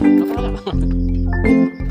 Hasta